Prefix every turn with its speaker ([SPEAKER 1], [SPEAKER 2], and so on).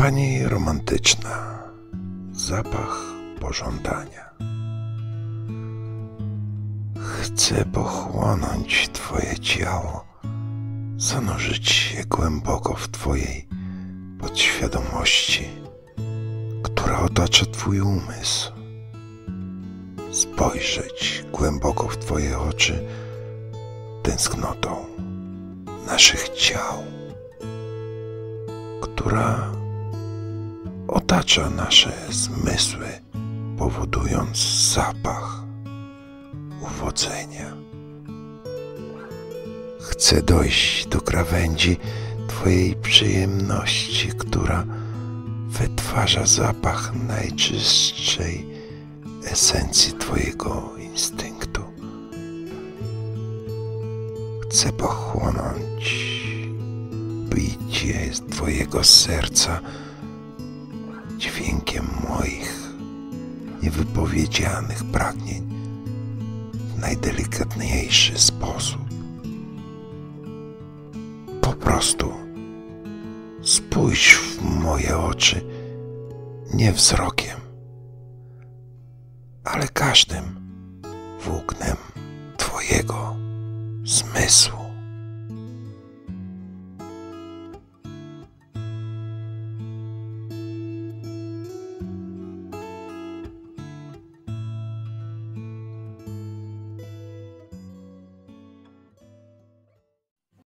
[SPEAKER 1] Pani romantyczna, zapach pożądania. Chcę pochłonąć Twoje ciało, zanurzyć się głęboko w Twojej podświadomości, która otacza Twój umysł. Spojrzeć głęboko w Twoje oczy tęsknotą naszych ciał, która otacza nasze zmysły, powodując zapach uwodzenia. Chcę dojść do krawędzi Twojej przyjemności, która wytwarza zapach najczystszej esencji Twojego instynktu. Chcę pochłonąć bicie Twojego serca dźwiękiem moich niewypowiedzianych pragnień w najdelikatniejszy sposób. Po prostu spójrz w moje oczy nie wzrokiem, ale każdym włóknem Twojego zmysłu.